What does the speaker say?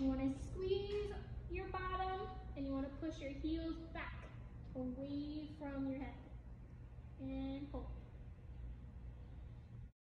You wanna squeeze your bottom and you wanna push your heels back away from your head.